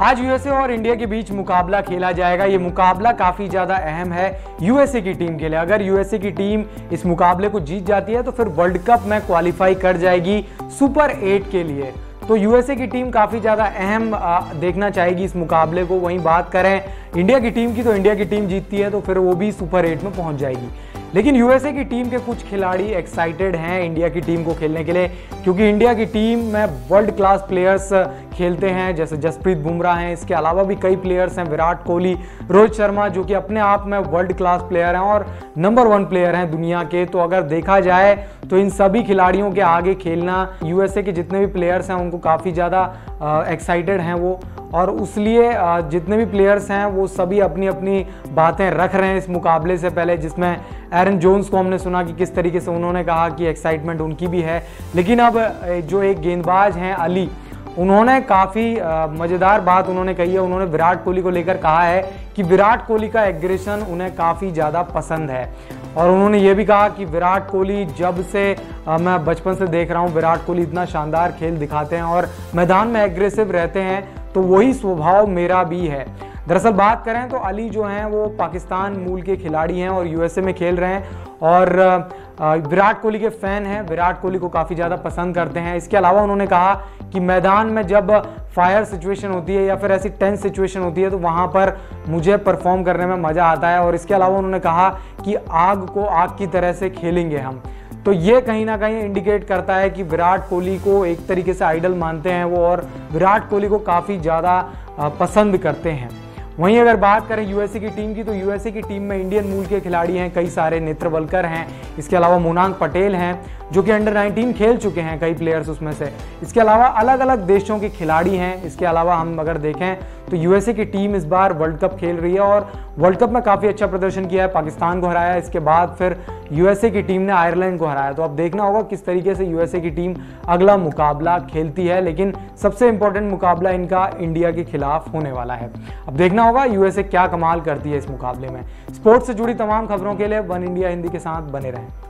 आज यूएसए और इंडिया के बीच मुकाबला खेला जाएगा। ये मुकाबला काफ़ी ज़्यादा अहम है यूएसए की टीम के लिए। अगर यूएसए की टीम इस मुकाबले को जीत जाती है तो फिर वर्ल्ड कप में क्वालिफाई कर जाएगी सुपर एट के लिए। तो यूएसए की टीम काफ़ी ज़्यादा अहम देखना चाहेगी इस मुकाबले को। वहीं बात करें इंडिया की टीम की तो इंडिया की टीम जीतती है तो फिर वो भी सुपर एट में पहुँच जाएगी। लेकिन यूएसए की टीम के कुछ खिलाड़ी एक्साइटेड हैं इंडिया की टीम को खेलने के लिए, क्योंकि इंडिया की टीम में वर्ल्ड क्लास प्लेयर्स खेलते हैं, जैसे जसप्रीत बुमराह हैं, इसके अलावा भी कई प्लेयर्स हैं, विराट कोहली, रोहित शर्मा, जो कि अपने आप में वर्ल्ड क्लास प्लेयर हैं और नंबर वन प्लेयर हैं दुनिया के। तो अगर देखा जाए तो इन सभी खिलाड़ियों के आगे खेलना यूएसए के जितने भी प्लेयर्स हैं, उनको काफ़ी ज़्यादा एक्साइटेड हैं वो। और उसलिए जितने भी प्लेयर्स हैं, वो सभी अपनी अपनी बातें रख रहे हैं इस मुकाबले से पहले, जिसमें एरन जोन्स को हमने सुना कि किस तरीके से उन्होंने कहा कि एक्साइटमेंट उनकी भी है। लेकिन अब जो एक गेंदबाज हैं, अली उन्होंने काफ़ी मज़ेदार बात उन्होंने कही है। उन्होंने विराट कोहली को लेकर कहा है कि विराट कोहली का एग्रेशन उन्हें काफ़ी ज़्यादा पसंद है। और उन्होंने ये भी कहा कि विराट कोहली जब से आ, मैं बचपन से देख रहा हूँ विराट कोहली इतना शानदार खेल दिखाते हैं और मैदान में एग्रेसिव रहते हैं तो वही स्वभाव मेरा भी है। दरअसल बात करें तो अली जो हैं वो पाकिस्तान मूल के खिलाड़ी हैं और यूएसए में खेल रहे हैं। और विराट कोहली के फ़ैन हैं, विराट कोहली को काफ़ी ज़्यादा पसंद करते हैं। इसके अलावा उन्होंने कहा कि मैदान में जब फायर सिचुएशन होती है या फिर ऐसी टेंस सिचुएशन होती है तो वहाँ पर मुझे परफॉर्म करने में मज़ा आता है। और इसके अलावा उन्होंने कहा कि आग को आग की तरह से खेलेंगे हम। तो ये कहीं ना कहीं इंडिकेट करता है कि विराट कोहली को एक तरीके से आइडल मानते हैं वो और विराट कोहली को काफ़ी ज़्यादा पसंद करते हैं। वहीं अगर बात करें यूएसए की टीम की तो यूएसए की टीम में इंडियन मूल के खिलाड़ी हैं, कई सारे नेत्रवलकर हैं। इसके अलावा मोनांग पटेल हैं, जो कि अंडर 19 खेल चुके हैं कई प्लेयर्स उसमें से। इसके अलावा अलग अलग देशों के खिलाड़ी हैं। इसके अलावा हम अगर देखें तो यूएसए की टीम इस बार वर्ल्ड कप खेल रही है और वर्ल्ड कप में काफ़ी अच्छा प्रदर्शन किया है, पाकिस्तान को हराया इसके बाद फिर यूएसए की टीम ने आयरलैंड को हराया। तो अब देखना होगा किस तरीके से यूएसए की टीम अगला मुकाबला खेलती है, लेकिन सबसे इंपॉर्टेंट मुकाबला इनका इंडिया के खिलाफ होने वाला है। अब देखना होगा यूएसए क्या कमाल करती है इस मुकाबले में। स्पोर्ट्स से जुड़ी तमाम खबरों के लिए वन इंडिया हिंदी के साथ बने रहें।